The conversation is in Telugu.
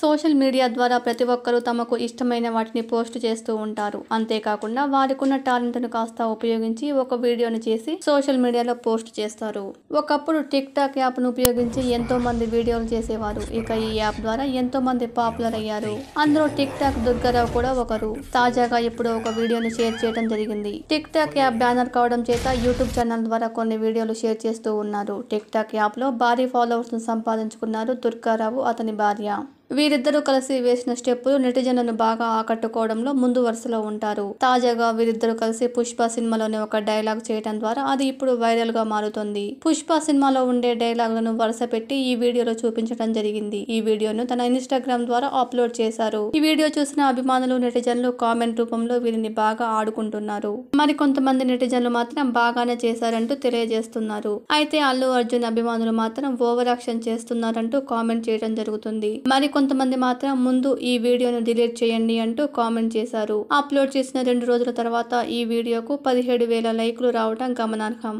సోషల్ మీడియా ద్వారా ప్రతి ఒక్కరూ తమకు ఇష్టమైన వాటిని పోస్ట్ చేస్తూ ఉంటారు. అంతేకాకుండా వారికున్న టాలెంట్ను కాస్త ఉపయోగించి ఒక వీడియోను చేసి సోషల్ మీడియాలో పోస్ట్ చేస్తారు. ఒకప్పుడు టిక్ టాక్ యాప్ను ఉపయోగించి ఎంతో మంది వీడియోలు చేసేవారు. ఇక ఈ యాప్ ద్వారా ఎంతో మంది పాపులర్ అయ్యారు. అందులో టిక్ టాక్ దుర్గారావు కూడా ఒకరు. తాజాగా ఇప్పుడు ఒక వీడియోను షేర్ చేయడం జరిగింది. టిక్ టాక్ యాప్ బ్యానర్ కావడం చేత యూట్యూబ్ ఛానల్ ద్వారా కొన్ని వీడియోలు షేర్ చేస్తూ ఉన్నారు. టిక్ టాక్ యాప్లో భారీ ఫాలోవర్స్ను సంపాదించుకున్నారు దుర్గారావు అతని భార్య. వీరిద్దరూ కలిసి వేసిన స్టెప్పులు నెటిజన్లను బాగా ఆకట్టుకోవడంలో ముందు వరుసలో ఉంటారు. తాజాగా వీరిద్దరూ కలిసి పుష్ప సినిమాలోని ఒక డైలాగ్ చేయడం ద్వారా అది ఇప్పుడు వైరల్గా మారుతుంది. పుష్ప సినిమాలో ఉండే డైలాగ్లను వరుస పెట్టి ఈ వీడియోలో చూపించడం జరిగింది. ఈ వీడియోను తన ఇన్స్టాగ్రామ్ ద్వారా అప్లోడ్ చేశారు. ఈ వీడియో చూసిన అభిమానులు నెటిజన్లు కామెంట్ రూపంలో వీరిని బాగా ఆడుకుంటున్నారు. మరి కొంతమంది నెటిజన్లు మాత్రం బాగానే చేశారంటూ తెలియజేస్తున్నారు. అయితే అల్లు అర్జున్ అభిమానులు మాత్రం ఓవర్ యాక్షన్ చేస్తున్నారంటూ కామెంట్ చేయడం జరుగుతుంది. మరి కొంతమంది మాత్రం ముందు ఈ వీడియోను డిలీట్ చేయండి అంటూ కామెంట్ చేశారు. అప్లోడ్ చేసిన రెండు రోజుల తర్వాత ఈ వీడియోకు పదిహేడు వేల లైకులు రావడం గమనార్హం.